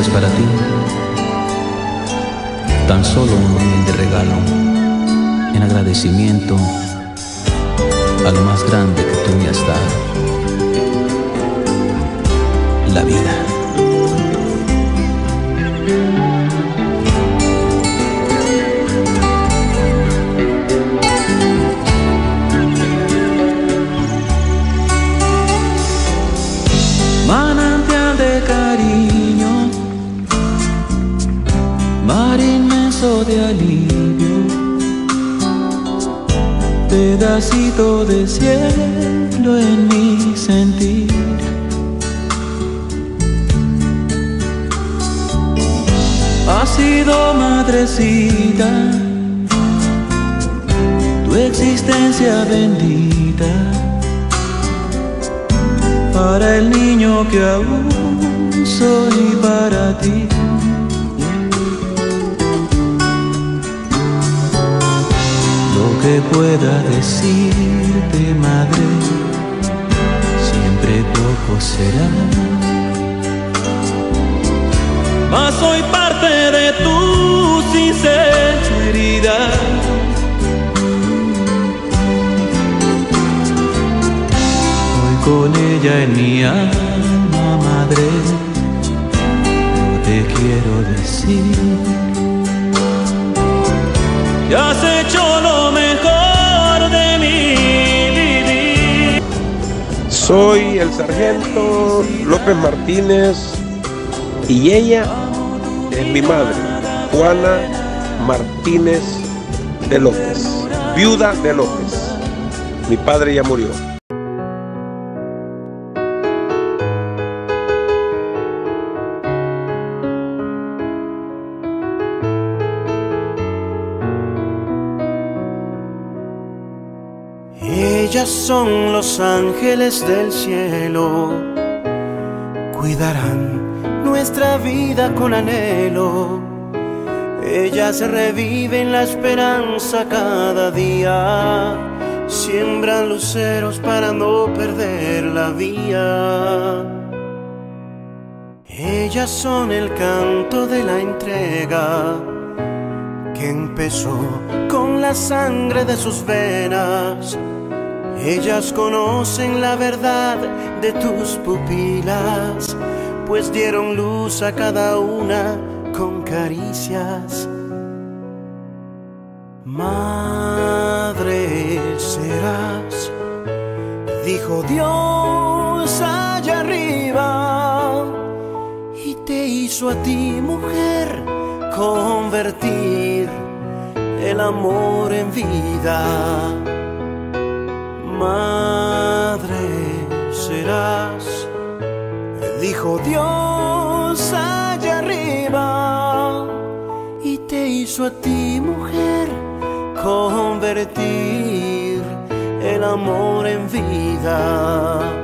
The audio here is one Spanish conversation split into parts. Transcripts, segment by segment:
es para ti. Tan solo un humilde regalo en agradecimiento a lo más grande que tú de alivio, pedacito de cielo en mi sentir. Ha sido madrecita, tu existencia bendita para el niño que aún soy para ti. Pueda decirte, madre, siempre poco será. Mas soy parte de tu sinceridad. Hoy con ella en mi alma, madre, yo te quiero decir. que has Soy el sargento López Martínez y ella es mi madre, Juana Martínez de López, viuda de López. Mi padre ya murió. Ellas son los ángeles del cielo, cuidarán nuestra vida con anhelo. Ellas reviven la esperanza cada día, siembran luceros para no perder la vía. Ellas son el canto de la entrega que empezó con la sangre de sus venas. Ellas conocen la verdad de tus pupilas, pues dieron luz a cada una con caricias. Madre serás, dijo Dios allá arriba, y te hizo a ti mujer convertir el amor en vida. Madre serás, dijo Dios allá arriba, y te hizo a ti mujer convertir el amor en vida.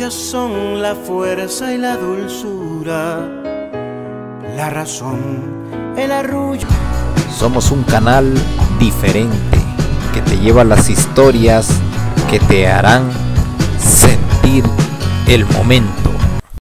Ellas son la fuerza y la dulzura, la razón, el arrullo. Somos un canal diferente que te lleva las historias que te harán sentir el momento.